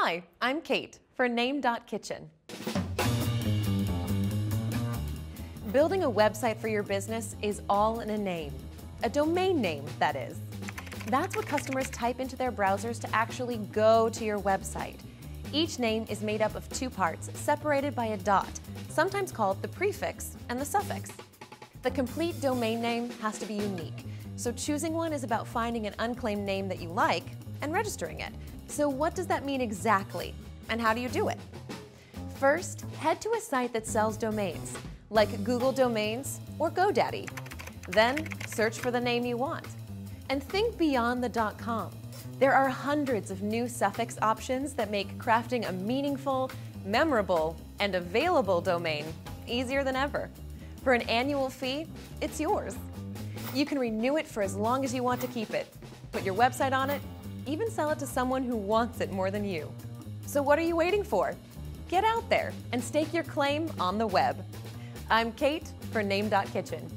Hi, I'm Kate for Name.Kitchen. Building a website for your business is all in a name. A domain name, that is. That's what customers type into their browsers to actually go to your website. Each name is made up of two parts, separated by a dot, sometimes called the prefix and the suffix. The complete domain name has to be unique, so choosing one is about finding an unclaimed name that you like and registering it. So what does that mean exactly, and how do you do it? First, head to a site that sells domains, like Google Domains or GoDaddy. Then, search for the name you want. And think beyond the .com. There are hundreds of new suffix options that make crafting a meaningful, memorable, and available domain easier than ever. For an annual fee, it's yours. You can renew it for as long as you want to keep it, put your website on it, even sell it to someone who wants it more than you. So what are you waiting for? Get out there and stake your claim on the web. I'm Kate for Name.Kitchen.